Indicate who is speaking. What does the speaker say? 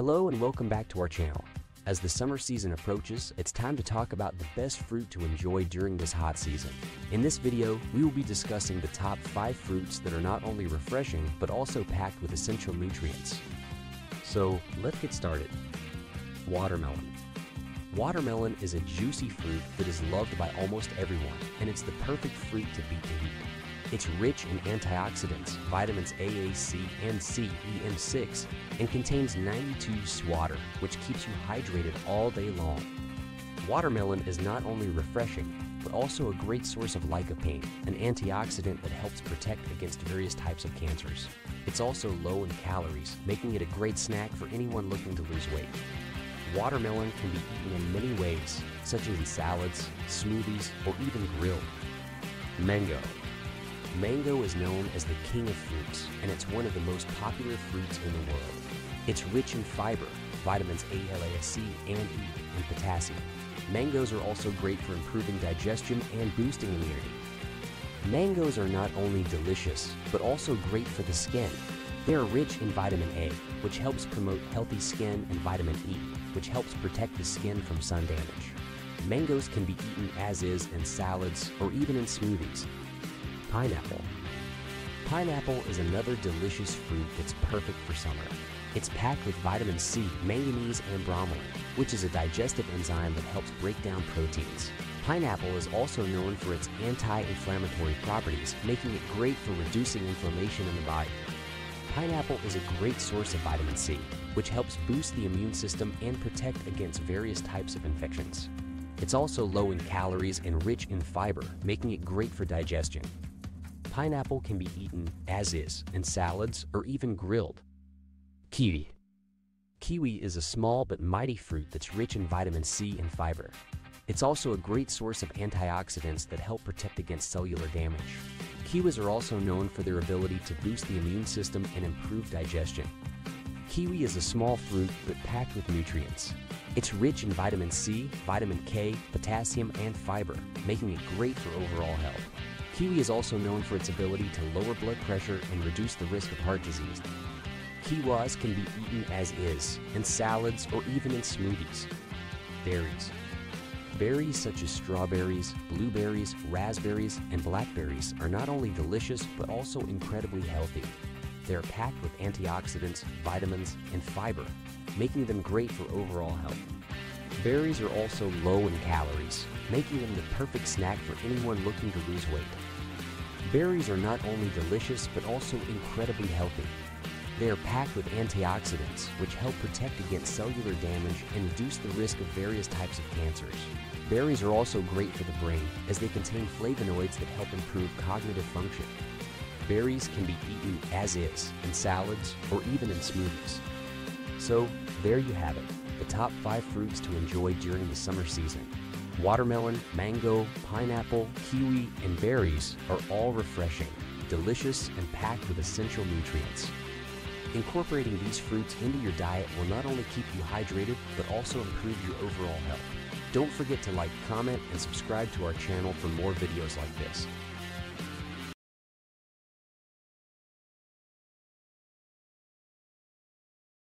Speaker 1: Hello and welcome back to our channel. As the summer season approaches, it's time to talk about the best fruit to enjoy during this hot season. In this video, we will be discussing the top 5 fruits that are not only refreshing, but also packed with essential nutrients. So, let's get started. Watermelon. Watermelon is a juicy fruit that is loved by almost everyone, and it's the perfect fruit to beat the heat. It's rich in antioxidants, vitamins A, A, C, and C, E, and 6, and contains 92 water, which keeps you hydrated all day long. Watermelon is not only refreshing, but also a great source of lycopene, an antioxidant that helps protect against various types of cancers. It's also low in calories, making it a great snack for anyone looking to lose weight. Watermelon can be eaten in many ways, such as in salads, smoothies, or even grilled. Mango. Mango is known as the king of fruits, and it's one of the most popular fruits in the world. It's rich in fiber, vitamins A, L, A, C, and E, and potassium. Mangoes are also great for improving digestion and boosting immunity. Mangoes are not only delicious, but also great for the skin. They are rich in vitamin A, which helps promote healthy skin, and vitamin E, which helps protect the skin from sun damage. Mangoes can be eaten as is in salads or even in smoothies. Pineapple. Pineapple is another delicious fruit that's perfect for summer. It's packed with vitamin C, manganese, and bromelain, which is a digestive enzyme that helps break down proteins. Pineapple is also known for its anti-inflammatory properties, making it great for reducing inflammation in the body. Pineapple is a great source of vitamin C, which helps boost the immune system and protect against various types of infections. It's also low in calories and rich in fiber, making it great for digestion. Pineapple can be eaten as is, in salads, or even grilled. Kiwi. Kiwi is a small but mighty fruit that's rich in vitamin C and fiber. It's also a great source of antioxidants that help protect against cellular damage. Kiwis are also known for their ability to boost the immune system and improve digestion. Kiwi is a small fruit but packed with nutrients. It's rich in vitamin C, vitamin K, potassium, and fiber, making it great for overall health. Kiwi is also known for its ability to lower blood pressure and reduce the risk of heart disease. Kiwis can be eaten as is, in salads, or even in smoothies. Berries. Berries such as strawberries, blueberries, raspberries, and blackberries are not only delicious but also incredibly healthy. They are packed with antioxidants, vitamins, and fiber, making them great for overall health. Berries are also low in calories, making them the perfect snack for anyone looking to lose weight. Berries are not only delicious but also incredibly healthy. They are packed with antioxidants, which help protect against cellular damage and reduce the risk of various types of cancers. Berries are also great for the brain, as they contain flavonoids that help improve cognitive function. Berries can be eaten as is, in salads, or even in smoothies. So, there you have it, the top 5 fruits to enjoy during the summer season. Watermelon, mango, pineapple, kiwi, and berries are all refreshing, delicious, and packed with essential nutrients. Incorporating these fruits into your diet will not only keep you hydrated, but also improve your overall health. Don't forget to like, comment, and subscribe to our channel for more videos like this.